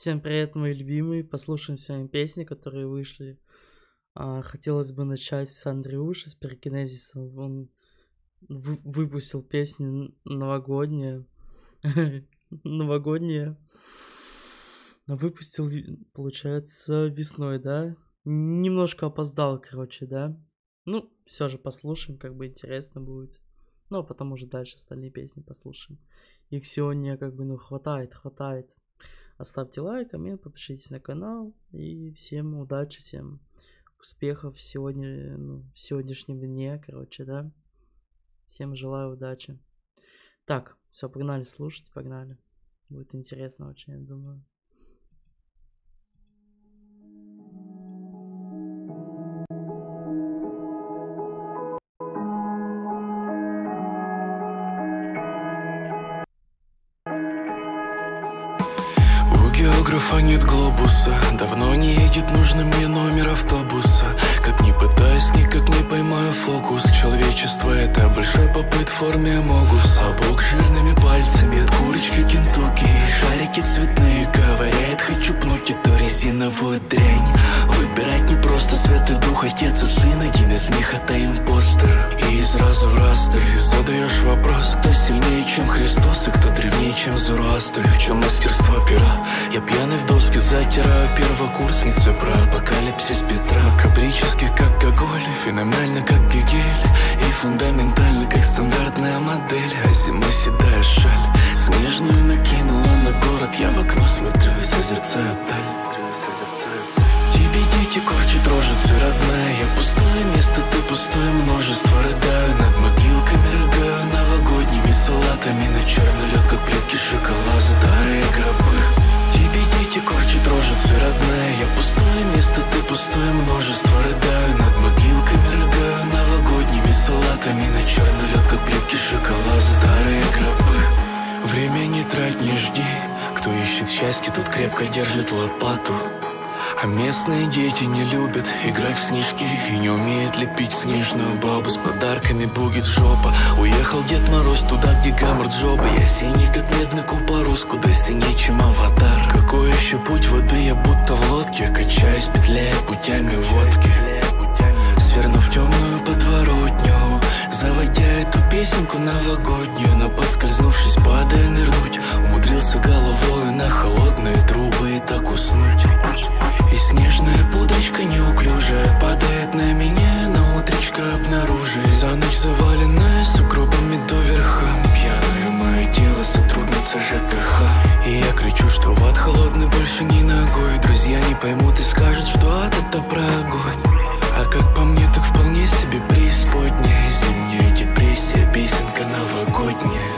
Всем привет, мои любимые. Послушаем сегодня песни, которые вышли. А, хотелось бы начать с Андреуши, с Перекинезиса. Он вы- выпустил песню новогодняя. Новогодняя. Выпустил, получается, весной, да? Немножко опоздал, короче, да? Ну, все же послушаем, как бы интересно будет. Ну, а потом уже дальше остальные песни послушаем. Их сегодня как бы, ну, хватает, хватает. Оставьте лайк, коммент, подпишитесь на канал. И всем удачи, всем успехов сегодня, ну, в сегодняшнем дне, короче, да. Всем желаю удачи. Так, все, погнали слушать, погнали. Будет интересно очень, я думаю. Географа нет глобуса. Давно не едет нужный мне номер автобуса. Как ни пытаюсь, никак не поймаю фокус. Человечество это большой попыт в форме амогуса. А бог жирными пальцами от курочки Кентукки. Шарики цветные ковыряет, хочу пнуть эту резиновую дрянь Выбирать не просто святый дух, отец и сын. Один из них это импостер. И сразу в раз ты задаешь вопрос Кто сильнее, чем Христос и кто древнее, чем Зороастр. В чем мастерство пера? Я пьяный в доске затираю первокурсницы Про апокалипсис Петра. Капрически, как Гоголь Феноменально, как Гегель И фундаментально, как стандартная модель. А зима седая шаль. Снежную накинула на город Я в окно смотрю и созерцаю даль Тебе дети корчат рожицы, родная пустое место, ты пустое множество. Рыдаю над могилками, рыгаю новогодними салатами. На черный лед, как плитки шоколад Старые гробы. Тебе дети корчат рожицы, родная Я пустое место, ты пустое множество. Рыдаю над могилками, рыгаю новогодними салатами. На черный лед, как плитки шоколад Старые гробы. Время не трать, не жди. Кто ищет счастье, тот крепко держит лопату а местные дети не любят играть в снежки И не умеют лепить снежную бабу С подарками. Будет жопа. Уехал Дед Мороз туда, где гаммер джоба. Я синий, как медный купорос Куда синее, чем аватар. Какой еще путь воды, я будто в лодке. Качаюсь, петляя путями водки песенку новогоднюю Но поскользнувшись, падая нырнуть. Умудрился головой на холодные трубы И так уснуть. И снежная пудрочка неуклюжая Падает на меня, на утречко обнаружи. За ночь заваленная сугробами до верха. Пьяное мое тело, сотрудница ЖКХ. И я кричу, что в ад холодный больше не ногой. Друзья не поймут и скажут, что ад это про огонь а как по мне, так вполне себе преисподняя. Зимняя депрессия, песенка новогодняя.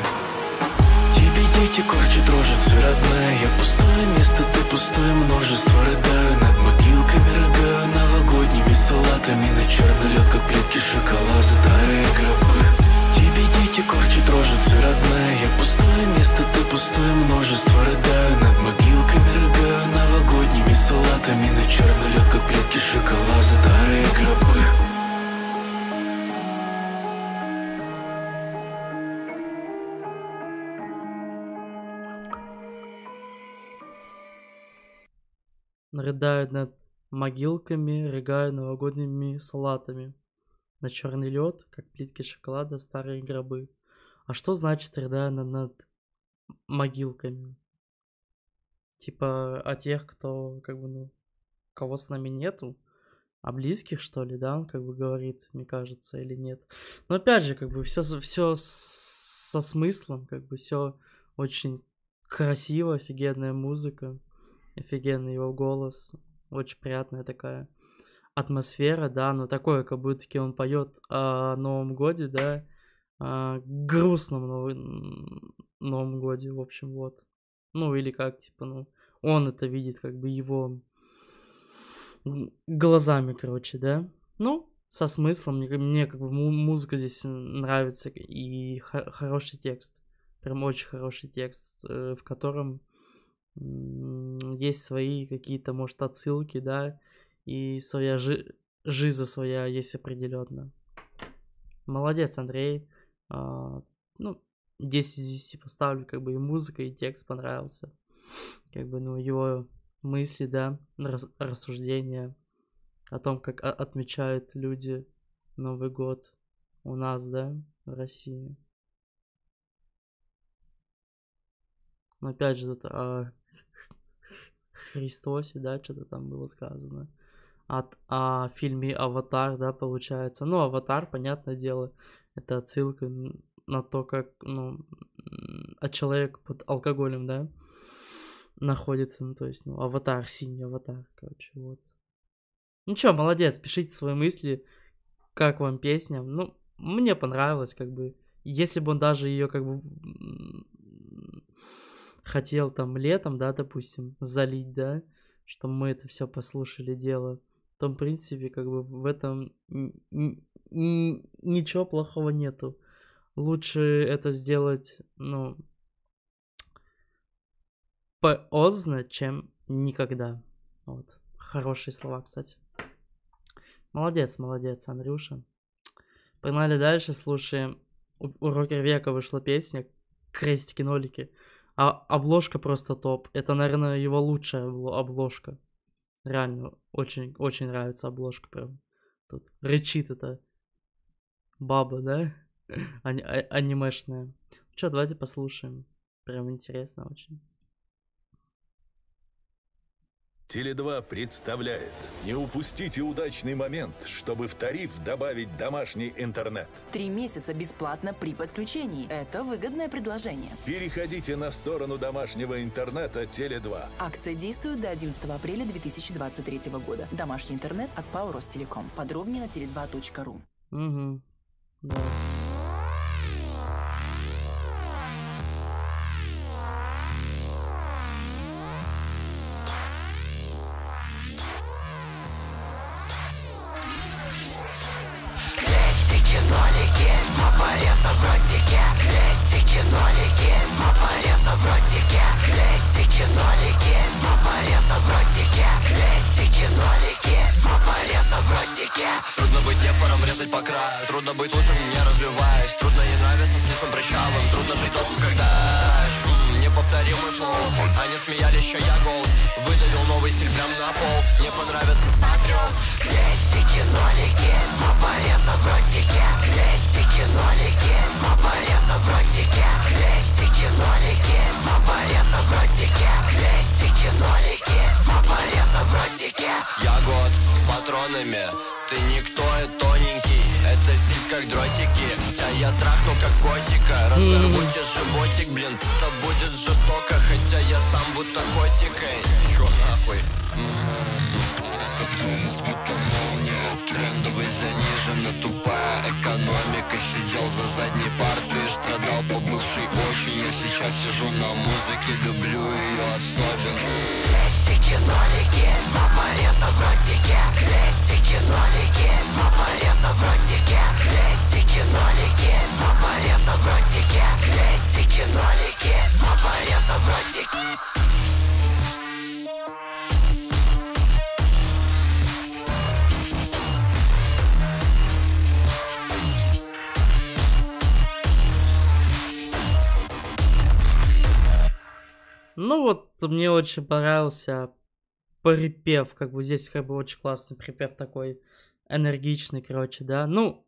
Тебе дети корчат рожицы, родная. Я пустое место, ты пустое множество. Рыдаю над могилками, рыгаю новогодними салатами. На черный лед, как плитки шоколад, старые гробы. Тебе дети корчат рожицы, родная. Я пустое место, ты пустое множество. Рыдаю над могилками, рыгаю новогодними салатами. На черный лед, как Рыдаю над могилками, рыгаю новогодними салатами. На черный лед, как плитки шоколада, старые гробы. А что значит рыдаю над, над могилками? Типа о тех, кто, как бы, ну, кого с нами нету, о близких, что ли, да, он как бы говорит, мне кажется, или нет. Но опять же, как бы все, все со смыслом, как бы все очень красиво, офигенная музыка, офигенный его голос, очень приятная такая атмосфера, да, но такое, как будто он поет о Новом Годе, да, о грустном Новом, Новом Годе, в общем, вот. Ну, или как, типа, ну, он это видит, как бы его глазами, короче, да. Ну, со смыслом, мне, мне как бы музыка здесь нравится и хороший текст. Прям очень хороший текст, э, в котором есть свои какие-то, может, отсылки, да, и своя жи- жиза своя есть определенно. Молодец, Андрей. А, ну, 10 из 10 поставлю, как бы и музыка, и текст понравился. как бы, ну, его мысли, да, рас- рассуждения о том, как отмечают люди Новый год у нас, да, в России. Но опять же, тут о Христосе, да, что-то там было сказано. От, о фильме «Аватар», да, получается. Ну, «Аватар», понятное дело, это отсылка на то, как, ну, а человек под алкоголем, да, находится, ну, то есть, ну, аватар, синий аватар, короче, вот. Ну чё, молодец, пишите свои мысли, как вам песня. Ну, мне понравилось, как бы, если бы он даже ее, как бы, хотел там летом, да, допустим, залить, да, что мы это все послушали дело, в принципе, как бы в этом ничего плохого нету. Лучше это сделать, ну, поздно, чем никогда. Вот. Хорошие слова, кстати. Молодец, молодец, Андрюша. Погнали дальше, слушаем. У, у Рокер Века вышла песня «Крестики-нолики». А обложка просто топ. Это, наверное, его лучшая обложка. Реально, очень, очень нравится обложка прям. Тут рычит это баба, да? Ани- а- анимешная. Что, давайте послушаем. Прям интересно очень. Теле2 представляет. Не упустите удачный момент, чтобы в тариф добавить домашний интернет. Три месяца бесплатно при подключении. Это выгодное предложение. Переходите на сторону домашнего интернета Теле2. Акция действует до 11 апреля 2023 года. Домашний интернет от ПАО Ростелеком. Подробнее на теле2.ру. Угу. Да. Пореза в ротике Крестики, нолики, два пореза в ротике Крестики, нолики, два пореза в ротике Крестики, нолики, два пореза в ротике Трудно быть нефором, резать по краю. Трудно быть лучшим, не развиваясь. Трудно не нравиться с лицом прищавым Трудно жить только когда шум Неповторимый флоу Они смеялись, что я голд Выдавил новый стиль прям на пол. Не понравится сотрем Крестики, нолики, два пореза в ротике. Крестики, нолики, два пореза в ротике. Крестики, нолики, два пореза в ротике. Крестики, нолики, два пореза в ротике. Я год с патронами. Ты никто Это как дротики. Тебя я трахну как котика. Разорву тебе животик, блин. Это будет жестоко Хотя я сам будто котик Эй, чё нахуй? Трендовый занижена тупая экономика. Сидел за задней партой, страдал побывший очень. Я сейчас сижу на музыке, люблю ее особенно Крестики, нолики, два пореза в ротике Крестики, нолики, два пореза в ротике Крестики, нолики, два пореза в ротике Крестики, нолики, два пореза в ротике. Ну вот, мне очень понравился припев, как бы здесь как бы очень классный припев такой, энергичный, короче, да. Ну,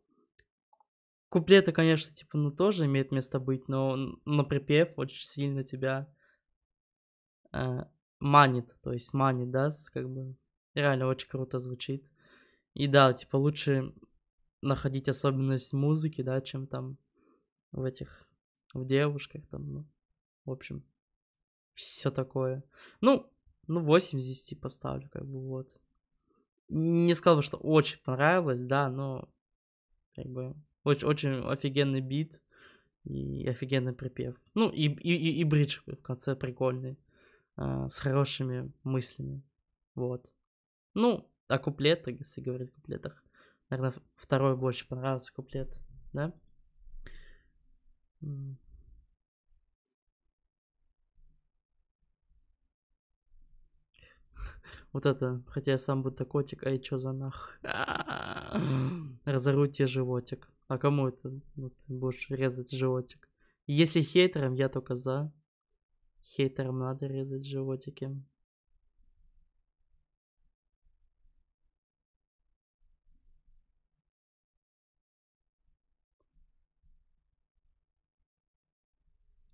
куплеты, конечно, типа, ну, тоже имеет место быть, но, но припев очень сильно тебя э, манит, то есть манит, да, как бы, реально очень круто звучит. И да, типа, лучше находить особенность музыки, да, чем там в этих, в девушках там, ну, в общем, все такое. Ну, ну, 8 из 10 поставлю, как бы вот. Не сказал бы, что очень понравилось, да, но как бы очень, очень офигенный бит и офигенный припев. Ну, и, и, и, и бридж в конце прикольный, э, с хорошими мыслями. Вот. Ну, а куплет, если говорить о куплетах, наверное, второй больше понравился куплет, да? Вот это, хотя я сам будто котик, ай, чё за нах. Разору тебе животик. А кому это? Вот, будешь резать животик. Если хейтерам, я только за. Хейтерам надо резать животики.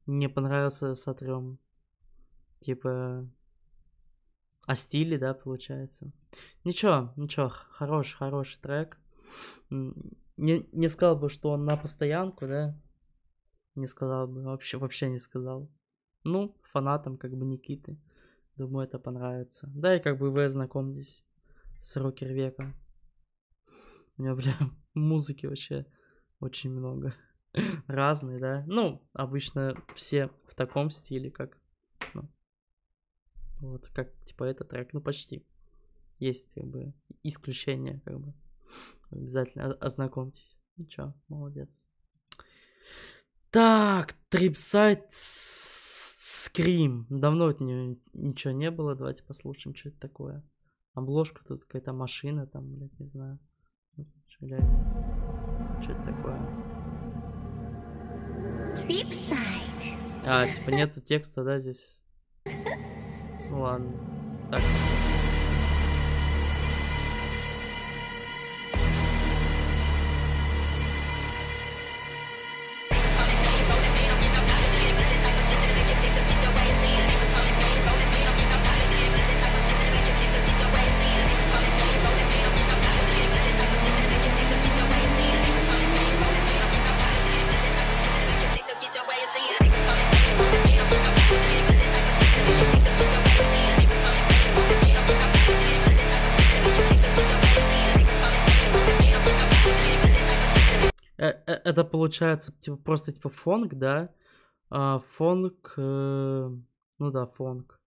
Не понравился сотрем. Типа... О стиле, да, получается. Ничего, ничего, хороший, хороший трек. Не, не сказал бы, что он на постоянку, да? Не сказал бы, вообще, вообще не сказал. Ну, фанатам как бы Никиты. Думаю, это понравится. Да, и как бы вы ознакомьтесь с рокер веком. У меня, бля, музыки вообще очень много. Разные, да. Ну, обычно все в таком стиле, как, вот, как, типа, этот трек, ну, почти. Есть, как бы, исключения, как бы. Обязательно ознакомьтесь. Ничего, молодец. Так, трипсайт скрим. Давно от нее ничего не было. Давайте послушаем, что это такое. Обложка тут какая-то машина, там, блядь, не знаю. Что это такое? Трипсайт. А, типа нету текста, да, здесь? Ну ладно. Так, это получается типа просто типа фонг, да? А, фонг, э, ну да, фонг.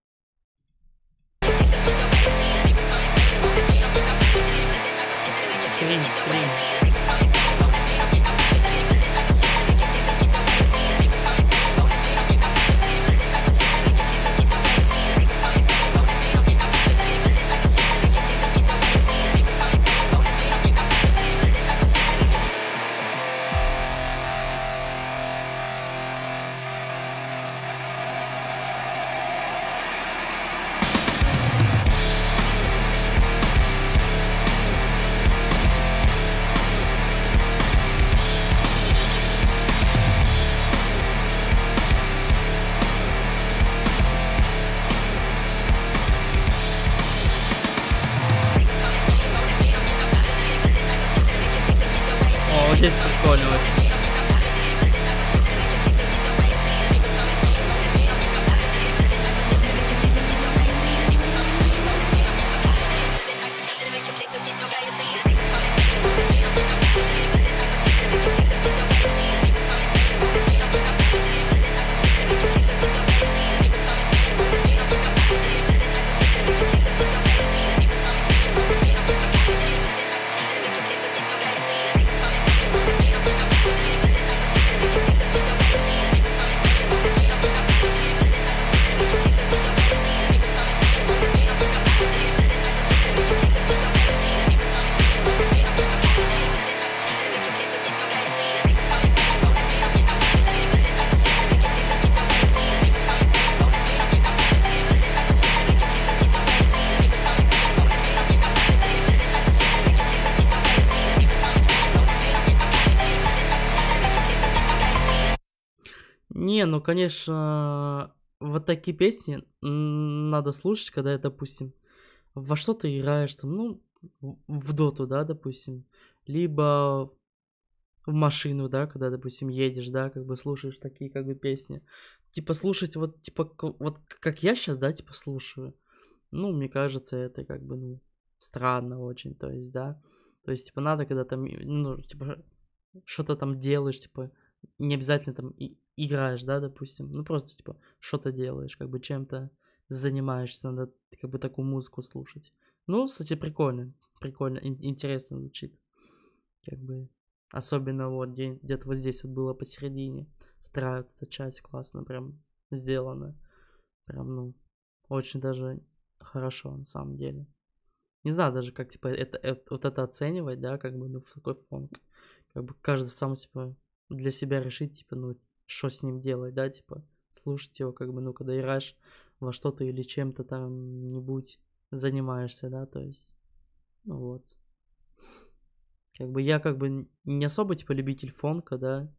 Скрим, скрим. Ну, конечно, вот такие песни надо слушать, когда, допустим, во что ты играешь, там, ну, в доту, да, допустим, либо в машину, да, когда, допустим, едешь, да, как бы слушаешь такие, как бы, песни. Типа, слушать вот, типа, вот как я сейчас, да, типа, слушаю. Ну, мне кажется, это, как бы, ну, странно очень, то есть, да. То есть, типа, надо, когда там, ну, типа, что-то там делаешь, типа, не обязательно там играешь, да, допустим, ну просто типа что-то делаешь, как бы чем-то занимаешься, надо как бы такую музыку слушать. Ну, кстати, прикольно, прикольно, интересно звучит, как бы, особенно вот где- где-то вот здесь вот было посередине, вторая вот эта часть классно прям сделана, прям, ну, очень даже хорошо на самом деле. Не знаю даже, как, типа, это, это, вот это оценивать, да, как бы, ну, в такой фон. Как бы каждый сам, типа, для себя решить, типа, ну, что с ним делать, да, типа, слушать его, как бы, ну, когда играешь во что-то или чем-то там нибудь занимаешься, да, то есть, ну вот. Как бы я как бы не особо, типа, любитель фонка, да,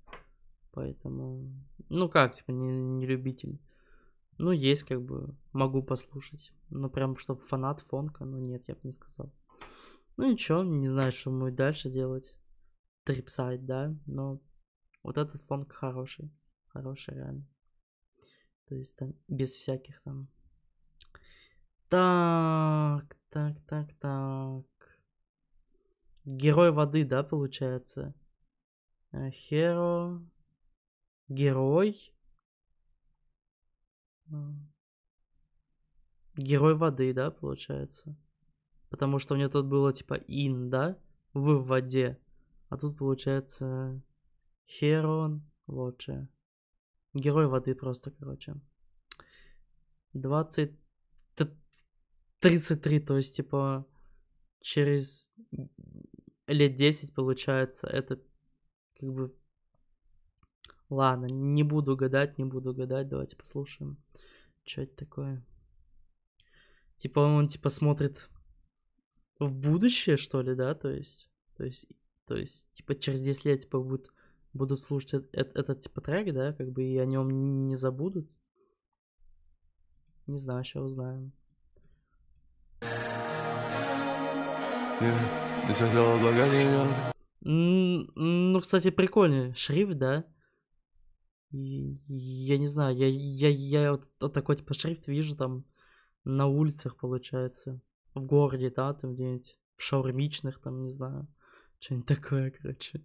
поэтому, ну как, типа, не, не любитель. Ну, есть, как бы, могу послушать. Ну, прям, чтобы фанат фонка, ну, нет, я бы не сказал. Ну, ничего, не знаю, что мы дальше делать. Treepside, да, но вот этот фонк хороший. Хороший, реально. То есть там без всяких там... Так, так, так, так. Герой воды, да, получается? Hero... Герой... Герой воды, да, получается? Потому что у меня тут было типа ин, да, в воде. А тут получается Херон, вот же. Герой воды просто, короче. 20... 33, то есть, типа, через лет 10, получается, это как бы... Ладно, не буду гадать, не буду гадать, давайте послушаем. Что это такое? Типа он, типа, смотрит в будущее, что ли, да, то есть, то есть, то есть, типа, через 10 лет, типа, будут, будут слушать этот, этот, типа, трек, да, как бы, и о нем не забудут. Не знаю, сейчас узнаем. Ну, кстати, прикольный шрифт, да? Я не знаю, я, я, я вот, вот такой, типа, шрифт вижу там на улицах, получается в городе, да, там где-нибудь в шаурмичных, там, не знаю, что-нибудь такое, короче.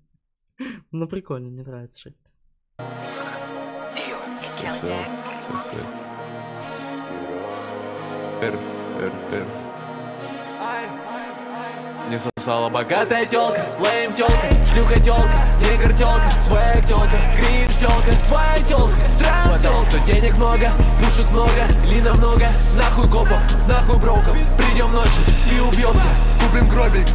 Ну, прикольно, мне нравится шрифт. Р, Р, Р. Не сосала. Богатая тёлка, лейм тёлка, шлюха тёлка, негр тёлка, свэг тёлка, кринж тёлка, твоя тёлка, транс Потому что денег много, пушек много, лина много, нахуй копов, нахуй броков, придем ночью и убьем тебя, купим гробик.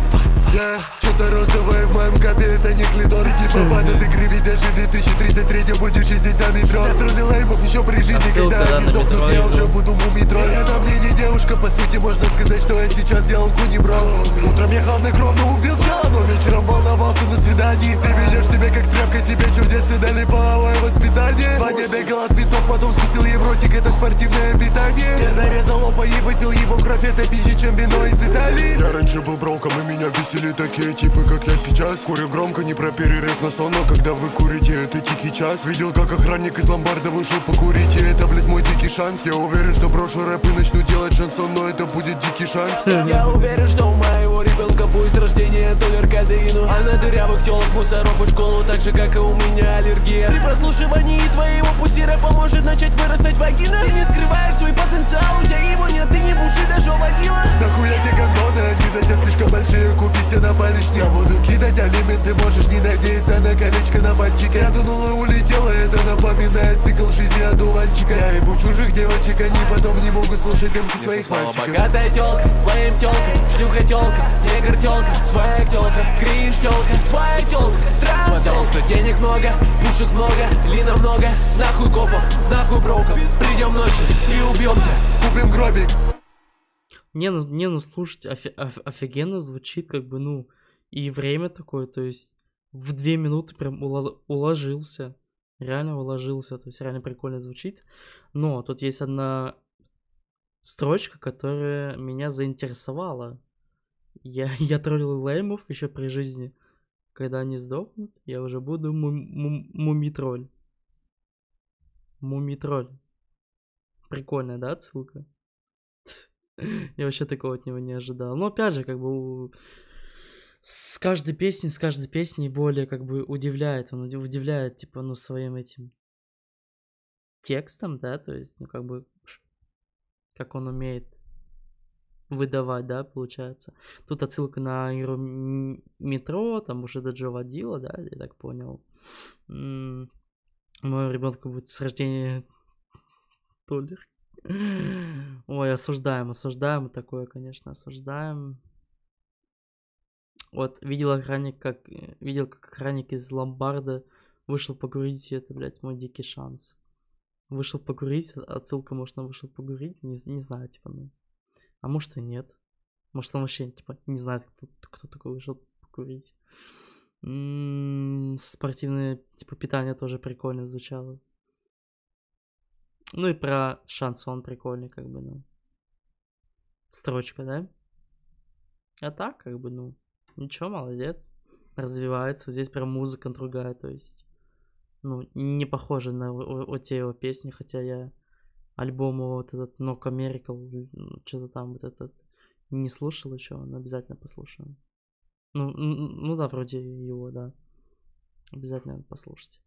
Yeah. Что-то розовое в моем капе, это не клитор. Типа фан от игры, ведь даже в 2033 будешь ездить на метро. Я тролли леймов еще при жизни, когда да, они сдохнут, я уже буду мумитроль Это мне не девушка, по сути, можно сказать, что я сейчас делал куни бро Утром я хладнокровно убил чела, но вечером волновался на свидании. Ты ведешь себя как тряпка, тебе чудесно дали половое воспитание Ваня бегал от битов, потом скусил ей в ротик, это спортивное питание. Я зарезал опа и выпил его кровь, это пизже, чем вино из Италии. Я раньше был броком, и меня бесили такие типы, как я сейчас. Курю громко, не про перерыв на сон, но когда вы курите, это тихий час. Видел, как охранник из ломбарда вышел покурить, и это, блядь, мой дикий шанс. Я уверен, что брошу рэп и начну делать шансон, но это будет дикий шанс. Я уверен, что у моего ребенка будет с рождения толер к адеину А на дырявых телок мусоров и школу так же, как и у меня аллергия. При прослушивании твоего пуси рэпа может начать вырастать вагина. Ты не скрываешь свой потенциал, у тебя его нет, ты не буши даже водила Нахуя те гандоны, они на тебя слишком большие, купи себе на барышне Я буду кидать алимент, ты можешь не надеяться на колечко на мальчика Я дунул и улетела, это напоминает цикл жизни одуванчика. Я ебу чужих девочек, они потом не могут слушать демки своих мальчиков богатая тёлка, лейм тёлка, шлюха тёлка, негр тёлка, свэг тёлка, кринж тёлка, твоя тёлка, транс Потому что денег много, пушек много, лина много, нахуй копов, нахуй броков, придем ночью и убьем тебя. Купим гробик Не, ну, не, ну слушать офи- оф- офигенно звучит, как бы, ну, и время такое, то есть в две минуты прям уложился. Реально уложился, то есть реально прикольно звучит. Но тут есть одна строчка, которая меня заинтересовала. Я, я троллил леймов еще при жизни. Когда они сдохнут, я уже буду мум- мум- мумитроль. Мумитроль. Прикольная, да, отсылка? Я вообще такого от него не ожидал. Но опять же, как бы с каждой песней, с каждой песней более как бы удивляет. Он уди- удивляет, типа, ну, своим этим текстом, да, то есть, ну, как бы, как он умеет выдавать, да, получается. Тут отсылка на игру метро, там уже Джо водила, да, я так понял. М, Моему ребенку будет с рождения Толер. Ой, осуждаем, осуждаем такое, конечно, осуждаем. Вот, видел охранник, как... Видел, как охранник из ломбарда вышел покурить, это, блядь, мой дикий шанс. Вышел покурить, отсылка, может, на вышел покурить, не, не знаю, типа, ну. А может и нет. Может, он вообще, типа, не знает, кто, кто такой вышел покурить. М, Спортивное, типа, питание тоже прикольно звучало. Ну и про шансон прикольный, как бы, ну. Строчка, да? А так, как бы, ну, ничего, молодец. Развивается. Здесь прям музыка другая, то есть, ну, не похоже на о- о- те его песни, хотя я альбом его вот этот No Miracle, что-то там вот этот не слушал еще, но обязательно послушаю. Ну, ну да, вроде его, да. Обязательно надо послушать.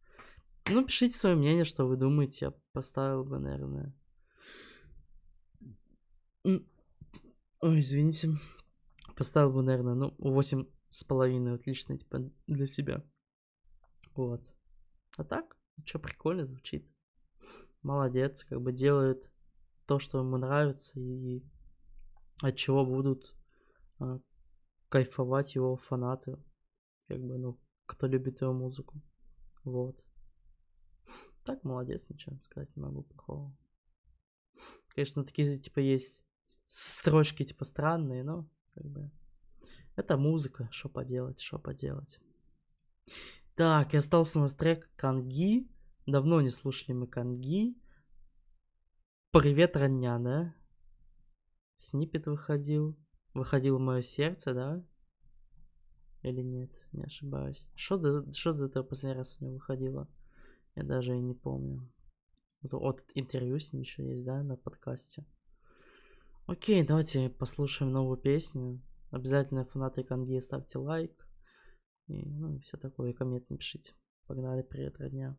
Ну, пишите свое мнение, что вы думаете. Я поставил бы, наверное. Ой, извините. Поставил бы, наверное, ну, восемь с половиной. Отлично, типа, для себя. Вот. А так, что прикольно звучит. Молодец, как бы делает то, что ему нравится, и от чего будут а, кайфовать его фанаты. Как бы, ну, кто любит его музыку. Вот. Так, молодец, ничего сказать не могу плохого. Конечно, такие, типа, есть строчки, типа, странные, но, как бы, это музыка, что поделать, что поделать. Так, и остался у нас трек Канги. Давно не слушали мы Канги. Привет, родня, да? Снипет выходил. Выходило мое сердце, да? Или нет, не ошибаюсь. Что за, что за это последний раз у него выходило? Я даже и не помню. Вот, вот интервью с ним еще есть, да, на подкасте. Окей, давайте послушаем новую песню. Обязательно фанаты Канги ставьте лайк. И, ну, все такое, и коммент напишите. Погнали, привет, родня.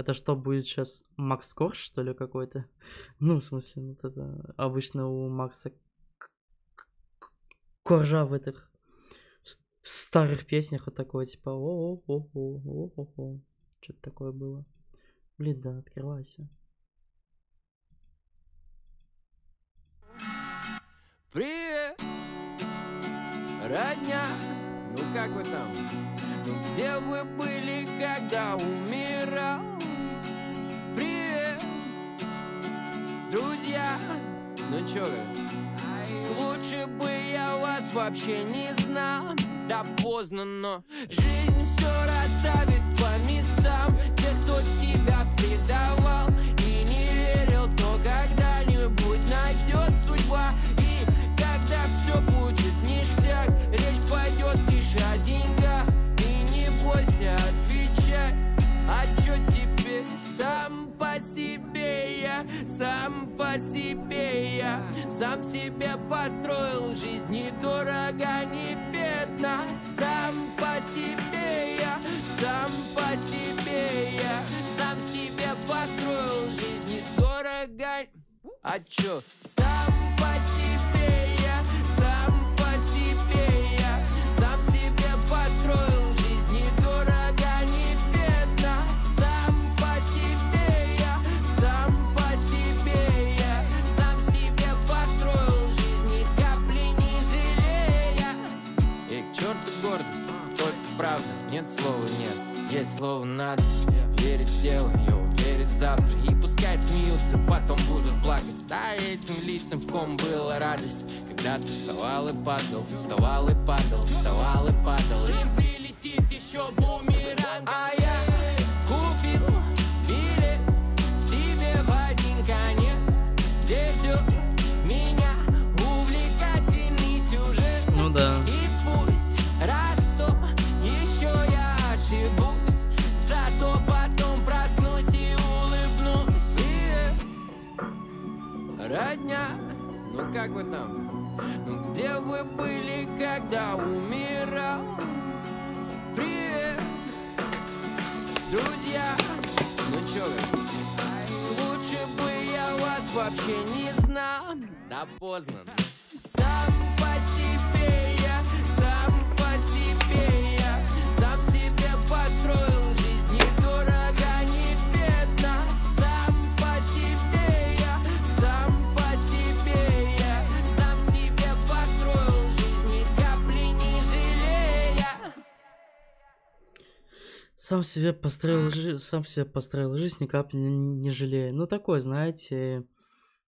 Это что будет сейчас Макс Корж, что ли, какой-то? Ну, в смысле, вот это обычно у Макса Коржа в этих старых песнях вот такое, типа о о о о о о Что-то такое было. Блин, да, открывайся. Привет, родня, как вы там? Ну где вы были, когда умирал? Привет, друзья, ну чё вы? Лучше бы я вас вообще не знал Да поздно, но жизнь все расставит по местам Те, кто тебя предавал и не верил То когда-нибудь найдет судьба лишь о деньгах И не бойся отвечать А чё теперь? Сам по себе я Сам по себе я. Сам себе построил жизнь Недорого, не бедно. Сам по себе я Сам по себе я. Сам себе построил жизнь Недорого А чё? Сам Нет слова нет, есть слово надо Верить в дело, йоу, верить завтра. И пускай смеются, потом будут плакать. Да, этим лицам в ком была радость. Когда ты вставал и падал, вставал и падал, вставал и падал. И прилетит еще бумеранг опознан. Сам по себе я, сам по себе я, сам себе построил жизнь, ни дорого, ни бедно. Сам по себе я, сам по себе я, сам себе построил жизнь, ни капли не жалея. Сам себе построил жизнь, сам себе построил жизнь, ни капли не жалея. Ну такой, знаете,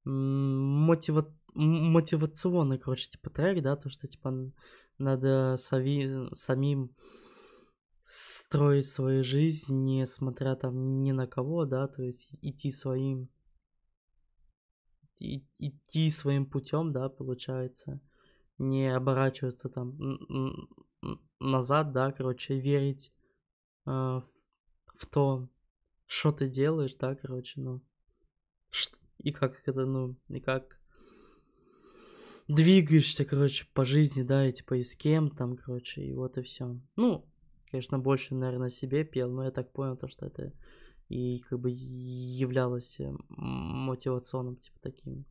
мотива... мотивационный, короче, типа трек, да, то, что, типа, надо сови- самим строить свою жизнь, не смотря там ни на кого, да, то есть идти своим, и- идти своим путем, да, получается, не оборачиваться там назад, да, короче, верить а, в, в то, что ты делаешь, да, короче, ну, ш- и как это, ну, и как двигаешься, короче, по жизни, да, и типа и с кем там, короче, и вот и все. Ну, конечно, больше, наверное, себе пел, но я так понял то, что это и как бы являлось э, мотивационным, типа таким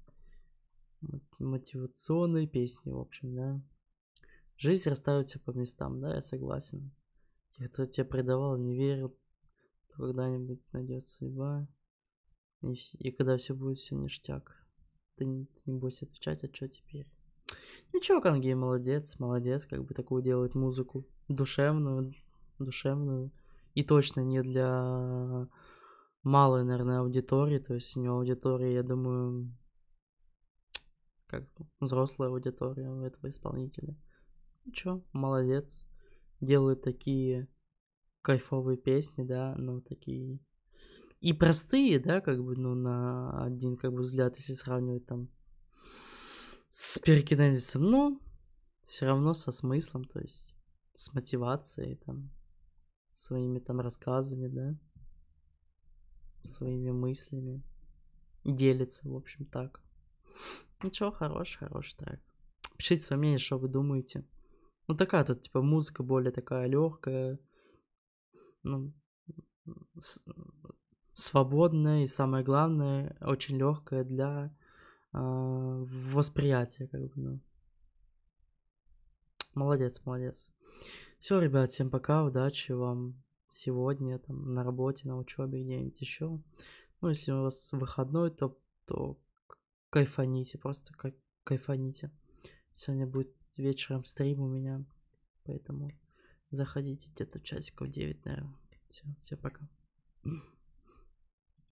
мо- мотивационной песни, в общем, да. Жизнь расставит по местам, да, я согласен. Те, кто тебя предавал, не верил, когда-нибудь найдет судьба. И, и когда все будет все ништяк, ты ты не бойся отвечать, а что теперь? Ничего, Кангей молодец, молодец, как бы такую делает музыку душевную, душевную. И точно не для малой, наверное, аудитории, то есть у него аудитория, я думаю, как взрослая аудитория у этого исполнителя. Ничего, молодец. Делает такие кайфовые песни, да, ну, такие и простые, да, как бы, ну, на один, как бы, взгляд, если сравнивать там с перекинезисом, но все равно со смыслом, то есть с мотивацией, там, своими там рассказами, да, своими мыслями. Делится, в общем, так. Ничего, хороший, хороший трек. Пишите свое мнение, что вы думаете. Ну, такая тут, типа, музыка более такая легкая, ну, с- свободная и самое главное, очень легкая для а, восприятия, как бы, ну. Молодец, молодец. Все, ребят, всем пока, удачи вам сегодня, там, на работе, на учебе, где-нибудь еще. Ну, если у вас выходной, то, то кайфаните, просто кай- кайфаните. Сегодня будет вечером стрим у меня, поэтому заходите где-то часиков 9, наверное. Все, всем пока.